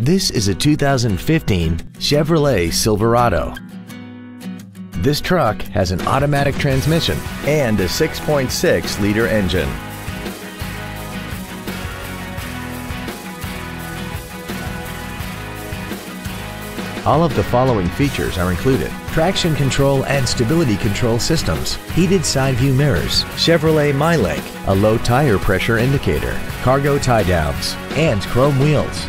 This is a 2015 Chevrolet Silverado. This truck has an automatic transmission and a 6.6-liter engine. All of the following features are included. Traction control and stability control systems, heated side view mirrors, Chevrolet MyLink, a low tire pressure indicator, cargo tie downs, and chrome wheels.